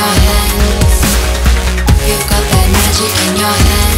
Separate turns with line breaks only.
your hands. You've got that magic in your hands.